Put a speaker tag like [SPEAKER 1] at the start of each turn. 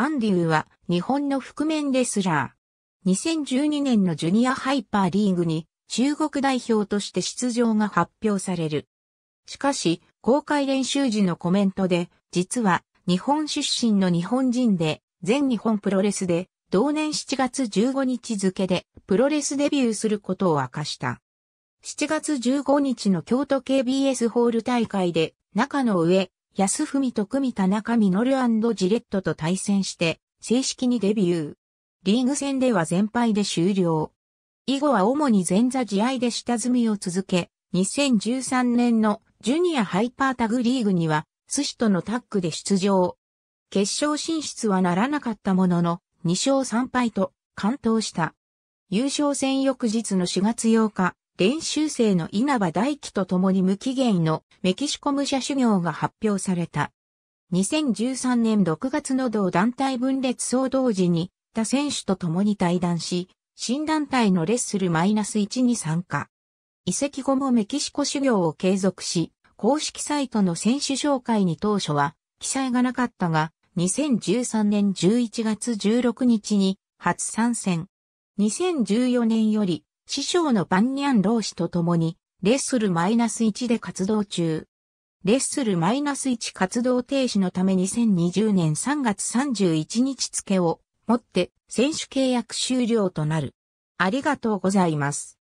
[SPEAKER 1] アンデューは日本の覆面レスラー。2012年のジュニアハイパーリーグに中国代表として出場が発表される。しかし、公開練習時のコメントで、実は日本出身の日本人で、全日本プロレスで、同年7月15日付でプロレスデビューすることを明かした。7月15日の京都 KBS ホール大会で、中の上、安文と組田中実ジレットと対戦して、正式にデビュー。リーグ戦では全敗で終了。以後は主に前座試合で下積みを続け、2013年のジュニアハイパータグリーグには、寿司とのタッグで出場。決勝進出はならなかったものの、2勝3敗と完投した。優勝戦翌日の4月8日、練習生の稲葉大輝と共に無期限のメキシコ武者修行が発表された。2013年6月の同団体分裂総同時に他選手と共に対談し、新団体のレッスルマイナス -1 に参加。移籍後もメキシコ修行を継続し、公式サイトの選手紹介に当初は記載がなかったが、2013年11月16日に初参戦。2014年より師匠のバンニャン老師と共に、レッスル -1 で活動中。レッスル -1 活動停止のため2020年3月31日付をもって選手契約終了となる。ありがとうございます。